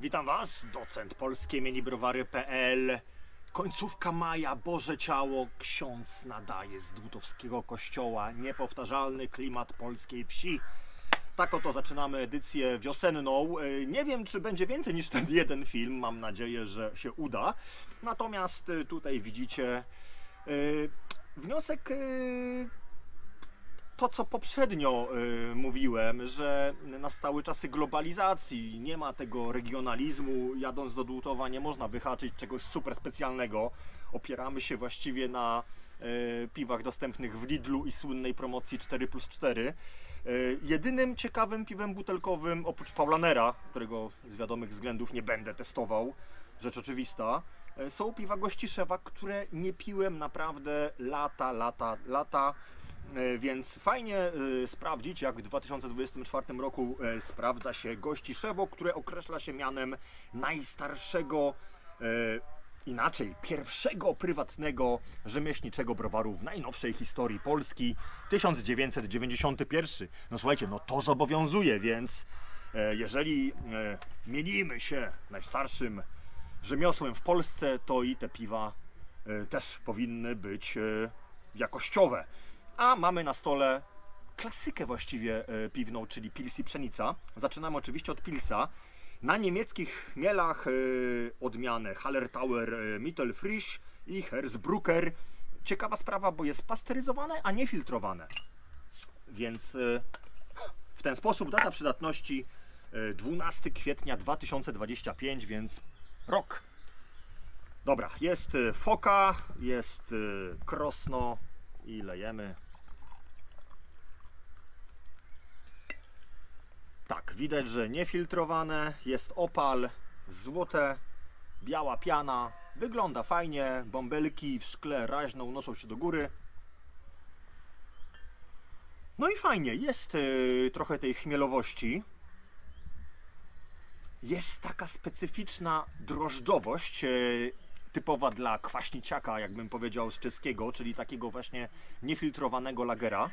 Witam Was, docent polskie minibrowary.pl. Końcówka maja, Boże Ciało, ksiądz nadaje z Dłutowskiego Kościoła. Niepowtarzalny klimat polskiej wsi. Tak oto zaczynamy edycję wiosenną. E, Nie wiem, czy będzie więcej niż ten jeden film. Mam nadzieję, że się uda. Natomiast e, tutaj widzicie e, wniosek to, co poprzednio y, mówiłem, że nastały czasy globalizacji, nie ma tego regionalizmu, jadąc do Dłutowa nie można wyhaczyć czegoś super specjalnego. Opieramy się właściwie na y, piwach dostępnych w Lidlu i słynnej promocji 4 plus 4. Y, jedynym ciekawym piwem butelkowym, oprócz Paulanera, którego z wiadomych względów nie będę testował, rzecz oczywista, y, są piwa Gościszewa, które nie piłem naprawdę lata, lata, lata. E, Więc fajnie e, sprawdzić, jak w 2024 roku e, sprawdza się Gościszewo, które określa się mianem najstarszego, inaczej, pierwszego prywatnego rzemieślniczego browaru w najnowszej historii Polski 1991. No słuchajcie, no to zobowiązuje, więc jeżeli mielimy się najstarszym rzemiosłem w Polsce, to i te piwa też powinny być jakościowe. A mamy na stole klasykę właściwie e, piwną, czyli pils i pszenica. Zaczynamy oczywiście od pilsa. Na niemieckich chmielach e, odmiany Hallertauer e, Mittelfrisch i Hersbrucker. Ciekawa sprawa, bo jest pasteryzowane, a nie filtrowane. Więc w ten sposób data przydatności e, 12 kwietnia 2025, więc rok. Dobra, jest foka, jest krosno i lejemy. Tak, widać, że niefiltrowane, jest opal, złote, biała piana, wygląda fajnie, bąbelki w szkle raźno unoszą się do góry. No i fajnie, jest e, trochę tej chmielowości. Jest taka specyficzna drożdżowość, e, typowa dla kwaśniciaka, jakbym powiedział z czeskiego, czyli takiego właśnie niefiltrowanego lagera.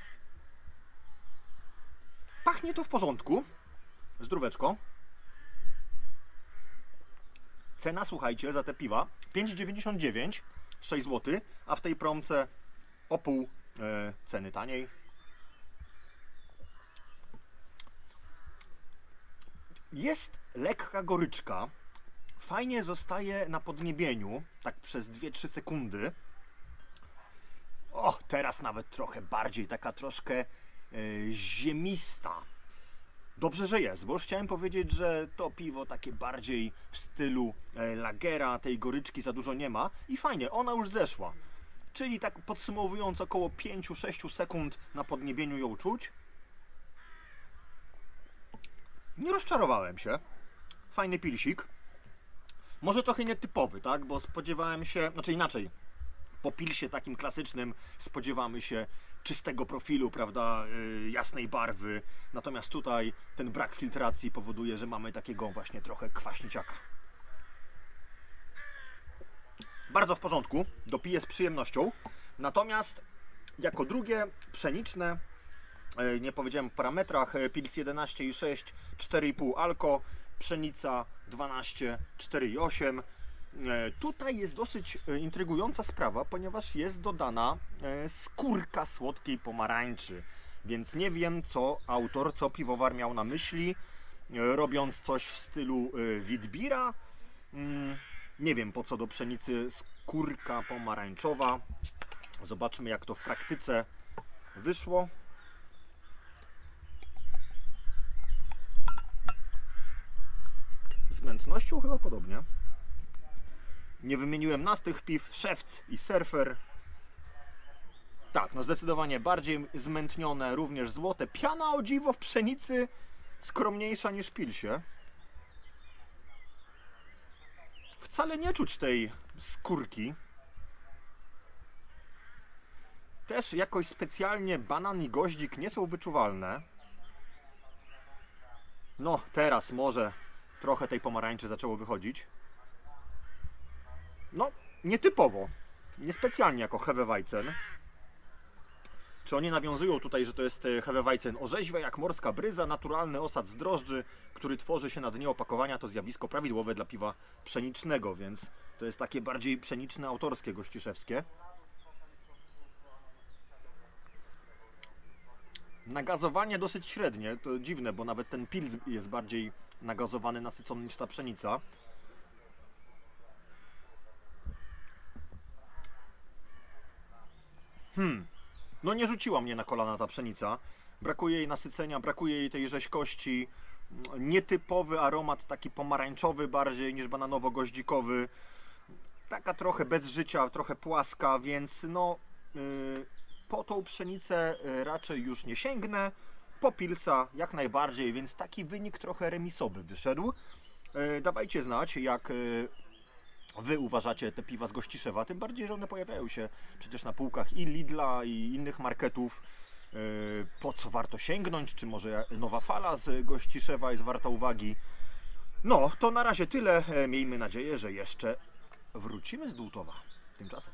Pachnie to w porządku. Zdróweczko. Cena, słuchajcie, za te piwa 5,99, 6 zł, a w tej promce o pół e, ceny taniej. Jest lekka goryczka. Fajnie zostaje na podniebieniu, tak przez 2-3 sekundy. O, teraz nawet trochę bardziej, taka troszkę e, ziemista. Dobrze, że jest, bo chciałem powiedzieć, że to piwo takie bardziej w stylu e, lagera, tej goryczki za dużo nie ma i fajnie, ona już zeszła. Czyli tak podsumowując, około 5-6 sekund na podniebieniu ją czuć. Nie rozczarowałem się. Fajny pilsik. Może trochę nietypowy, tak? Bo spodziewałem się, znaczy inaczej. Po pilsie takim klasycznym spodziewamy się czystego profilu, prawda, yy, jasnej barwy. Natomiast tutaj ten brak filtracji powoduje, że mamy takiego właśnie trochę kwaśniciaka. Bardzo w porządku, dopiję z przyjemnością. Natomiast jako drugie pszeniczne, e, nie powiedziałem w parametrach, e, pils 11,6, 4,5 alko, pszenica 12, 4,8. E, Tutaj jest dosyć e, intrygująca sprawa, ponieważ jest dodana e, skórka słodkiej pomarańczy. Więc nie wiem, co autor, co piwowar miał na myśli, robiąc coś w stylu Witbira. Mm, Nie wiem, po co do pszenicy skórka pomarańczowa. Zobaczmy, jak to w praktyce wyszło. Z mętnością chyba podobnie. Nie wymieniłem nas tych piw, szewc i surfer. Tak, no zdecydowanie bardziej zmętnione, również złote. Piana o dziwo w pszenicy skromniejsza niż pilsie. Wcale nie czuć tej skórki. Też jakoś specjalnie banan i goździk nie są wyczuwalne. No, teraz może trochę tej pomarańczy zaczęło wychodzić. No, nietypowo. Niespecjalnie jako Hefeweizen. Czy oni nawiązują tutaj, że to jest e, Hefeweizen orzeźwe jak morska bryza, naturalny osad z drożdży, który tworzy się na dnie opakowania, to zjawisko prawidłowe dla piwa pszenicznego, więc to jest takie bardziej pszeniczne, autorskie, gościszewskie. Nagazowanie dosyć średnie, to dziwne, bo nawet ten pils jest bardziej nagazowany, nasycony niż ta pszenica. Hmm, no nie rzuciła mnie na kolana ta pszenica. Brakuje jej nasycenia, brakuje jej tej rzeźkości. Nietypowy aromat, taki pomarańczowy bardziej niż bananowo-goździkowy. Taka trochę bez życia, trochę płaska, więc no yy, po tą pszenicę y, raczej już nie sięgnę. Po pilsa jak najbardziej, więc taki wynik trochę remisowy wyszedł. Yy, dawajcie znać, jak yy, Wy uważacie te piwa z Gościszewa, tym bardziej, że one pojawiają się przecież na półkach i Lidla i innych marketów. Yy, Po co warto sięgnąć? Czy może nowa fala z Gościszewa jest warta uwagi? No, to na razie tyle. E, Miejmy nadzieję, że jeszcze wrócimy z Dłutowa. Tymczasem.